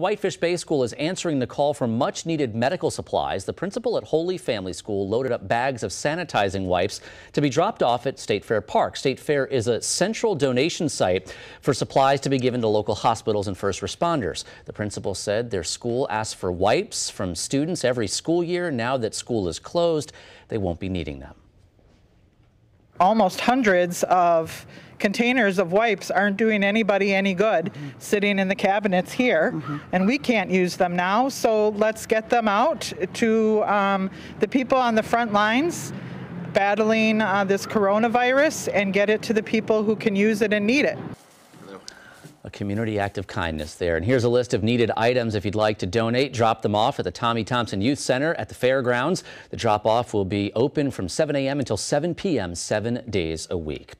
Whitefish Bay School is answering the call for much needed medical supplies. The principal at Holy Family School loaded up bags of sanitizing wipes to be dropped off at State Fair Park. State Fair is a central donation site for supplies to be given to local hospitals and first responders. The principal said their school asks for wipes from students every school year. Now that school is closed, they won't be needing them almost hundreds of containers of wipes aren't doing anybody any good mm -hmm. sitting in the cabinets here mm -hmm. and we can't use them now so let's get them out to um, the people on the front lines battling uh, this coronavirus and get it to the people who can use it and need it a community act of kindness there. And here's a list of needed items if you'd like to donate. Drop them off at the Tommy Thompson Youth Center at the fairgrounds. The drop off will be open from 7 a.m. until 7 p.m. seven days a week.